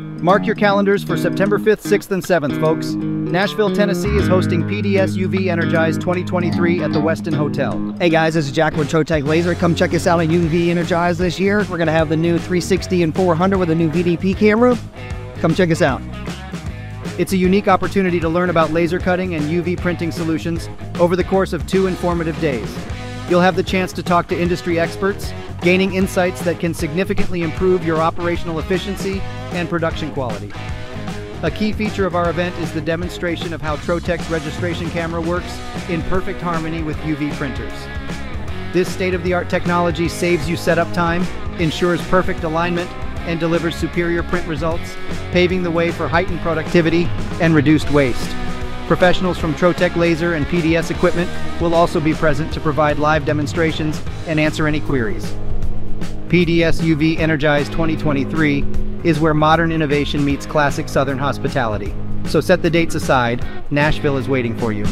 Mark your calendars for September 5th, 6th, and 7th, folks. Nashville, Tennessee is hosting PDS UV Energize 2023 at the Westin Hotel. Hey guys, this is Jack with Trotec Laser. Come check us out at UV Energize this year. We're going to have the new 360 and 400 with a new VDP camera. Come check us out. It's a unique opportunity to learn about laser cutting and UV printing solutions over the course of two informative days. You'll have the chance to talk to industry experts, gaining insights that can significantly improve your operational efficiency and production quality. A key feature of our event is the demonstration of how Trotec's registration camera works in perfect harmony with UV printers. This state-of-the-art technology saves you setup time, ensures perfect alignment, and delivers superior print results, paving the way for heightened productivity and reduced waste. Professionals from Trotec Laser and PDS equipment will also be present to provide live demonstrations and answer any queries. PDS UV Energize 2023 is where modern innovation meets classic Southern hospitality. So set the dates aside, Nashville is waiting for you.